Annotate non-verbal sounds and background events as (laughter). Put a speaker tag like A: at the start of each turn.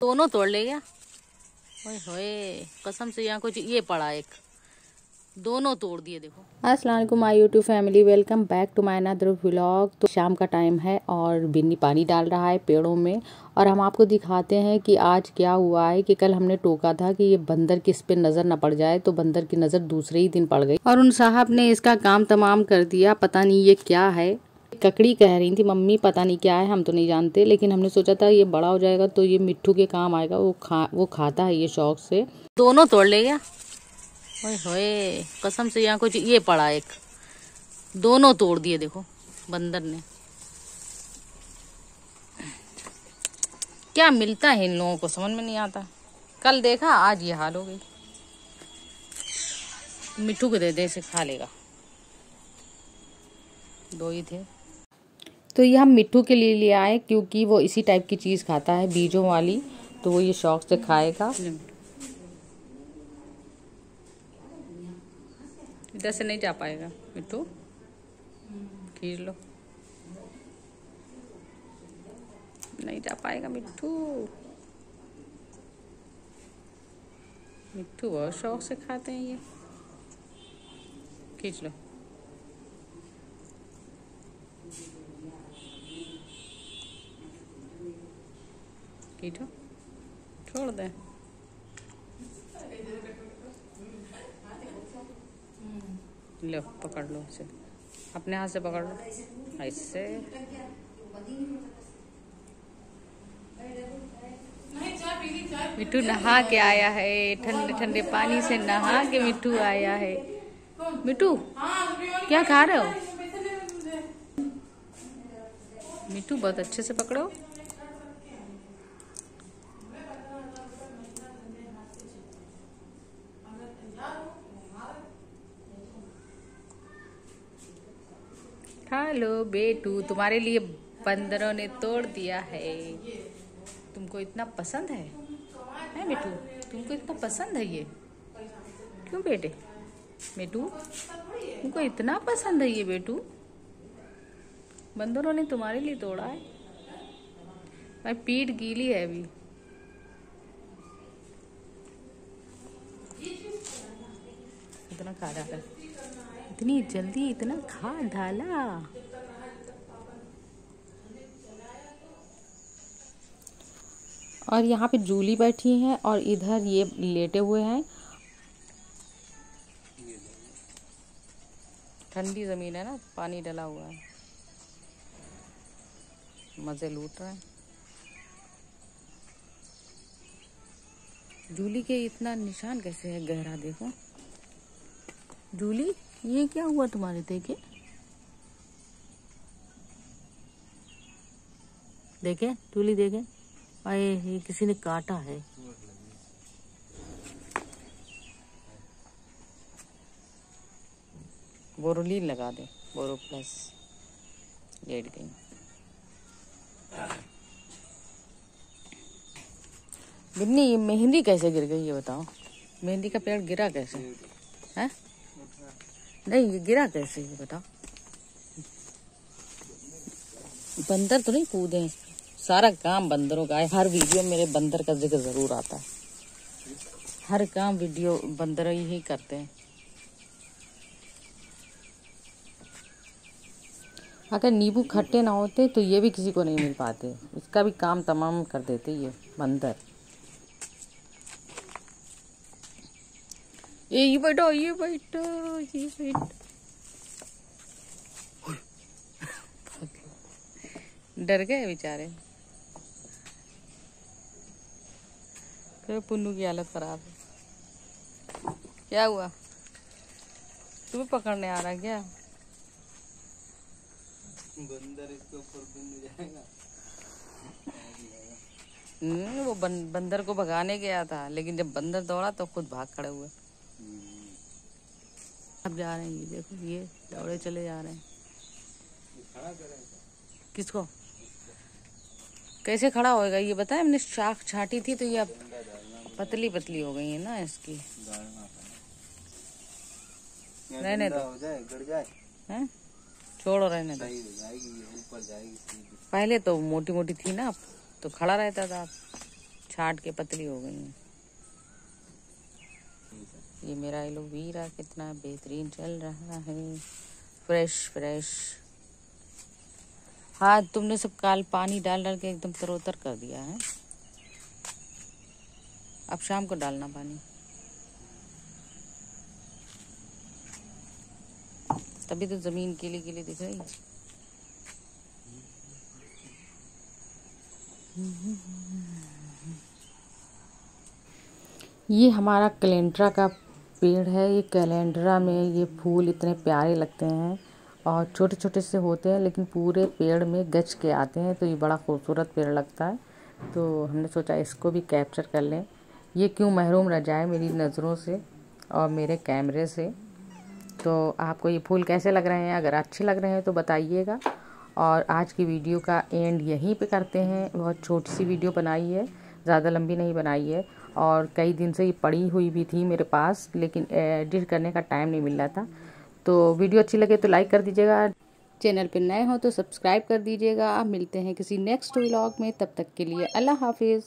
A: दोनों तोड़ ले गया? ओए होए, कसम से यहाँ कुछ ये पड़ा एक। दोनों तोड़ दिए देखो।
B: Aslam my YouTube family welcome back to my another vlog तो शाम का टाइम है और बिन्नी पानी डाल रहा है पेड़ों में और हम आपको दिखाते हैं कि आज क्या हुआ है कि कल हमने टोका था कि ये बंदर किस पे नज़र न पड़ जाए तो बंदर की नज़र दूसरे ही दिन पड़ गई। और उन साहब ने इसका काम तमाम कर दिया, पता नहीं ये क्या है। ककड़ी कह रही थी, मम्मी, पता नहीं क्या है, हम तो नहीं जानते। लेकिन हमने सोचा था ये बड़ा हो जाएगा तो ये मिट्टू के काम आएगा, वो खा, वो खाता है ये शौक से।
A: दोनों तोड़ ले गया? होए, कसम से यहाँ कुछ ये पड़ा एक। दोनों तोड़ दिए, देखो, बंदर ने। क्या मिलता है इन लोगों को, समझ में नहीं आता। कल देखा, आज ये हाल हो गई। मिट्टू को दे दे, इसे खा लेगा। दो ही थे।
B: तो ये हम मिट्टू के लिए ले आए, क्योंकि वो इसी टाइप की चीज़ खाता है, बीजों वाली तो वो ये शौक से खाएगा।
A: इधर से नहीं जा पाएगा, मिट्टू। खींच लो। नहीं जा पाएगा, मिट्टू। मिट्टू बहुत शौक से खाते हैं ये। खींच लो। खींचो छोड़ दे लो पकड़ लो इसे अपने हाथ से पकड़ लो ऐसे मिट्टू नहा के आया है ठंडे ठंडे पानी से नहा के मिट्टू आया है मिट्टू क्या खा रहे हो मिट्टू बहुत अच्छे से पकड़ो हेलो बेटू, तुम्हारे लिए बंदरों ने तोड़ दिया है। तुमको इतना पसंद है? है बेटू तुमको इतना पसंद है ये? क्यों बेटे? बेटू तुमको इतना पसंद है ये बेटू? बंदरों ने तुम्हारे लिए तोड़ा है? भाई, पीठ गीली है अभी। इतना खा डाला इतनी जल्दी, इतना खा डाला
B: और यहाँ पे जूली बैठी है और इधर ये लेटे हुए हैं।
A: ठंडी ज़मीन है ना, पानी डला हुआ है। मज़े लूट रहे हैं। जूली के इतना निशान कैसे है गहरा, देखो। जूली, ये क्या हुआ तुम्हारे देखे? देखे? जूली देखे? आए ये किसी ने काटा है। बोरोलीन लगा दे, बोरो प्लस लेट गई। बिन्नी ये मेहंदी कैसे गिर गई, ये बताओ। मेहंदी का पेड़ गिरा कैसे? है? नहीं, ये गिरा कैसे, ये बताओ। बंदर तो नहीं कूदे सारा काम बंदरों का है। हर वीडियो मेरे बंदर का ज़िक्र ज़रूर आता है। हर काम वीडियो बंदर ही करते हैं।
B: अगर नींबू खट्टे ना होते तो ये भी किसी को नहीं मिल पाते। इसका भी काम तमाम कर देते ये बंदर।
A: ये बैठो ये बैठो ये बैठो। (laughs) डर गए बेचारे। फिर पुन्नू की हालत खराब है। क्या हुआ? तुम्हें पकड़ने आ रहा क्या?
C: बंदर इसके ऊपर जाएगा।
A: हम्म, वो बन, बंदर को भगाने गया था लेकिन जब बंदर दौड़ा तो खुद भाग खड़े हुए। अब जा रहे हैं ये देखो ये दौड़े चले जा रहे हैं। किसको? कैसे खड़ा होएगा? ये बताया हमने शाख छाटी थी तो ये अब पतली पतली हो गई है ना इसकी। रहने दो।
C: हो जाए गड़ जाए।
A: हैं? छोड़ो रहने दो। पहले तो मोटी मोटी थी ना अब तो खड़ा रहता था
D: छाट के पतली हो गई हैं। ये मेरा एलोवेरा कितना बेहतरीन चल रहा है। Fresh fresh. हाँ तुमने सब काल पानी डाल डाल के एकदम तरोतर कर दिया है। अब शाम को डालना पानी। तभी तो ज़मीन गीली गीली दिख रही।
A: ये हमारा कैलेंड्रा का पेड़ है, ये कैलेंड्रा में ये फूल इतने प्यारे लगते हैं और छोटे छोटे से होते हैं, लेकिन पूरे पेड़ में गच के आते हैं तो ये बड़ा खूबसूरत पेड़ लगता है। तो हमने सोचा इसको भी कैप्चर कर लें। ये क्यों महरूम रह जाए मेरी नज़रों से और मेरे कैमरे से? तो आपको ये फूल कैसे लग रहे हैं? अगर अच्छे लग रहे हैं तो बताइएगा। और आज की वीडियो का एंड यहीं पे करते हैं। बहुत छोटी सी वीडियो बनाई है, ज़्यादा लंबी नहीं बनाई है। और कई दिन से ये पड़ी हुई भी थी मेरे पास, लेकिन एडिट करने का टाइम नहीं मिल रहा था। तो वीडियो अच्छी लगे तो लाइक कर दीजिएगा। चैनल पर नए हो तो सब्सक्राइब कर दीजिएगा। मिलते हैं किसी नेक्स्ट व्लॉग में। तब तक के लिए अल्लाह हाफिज़।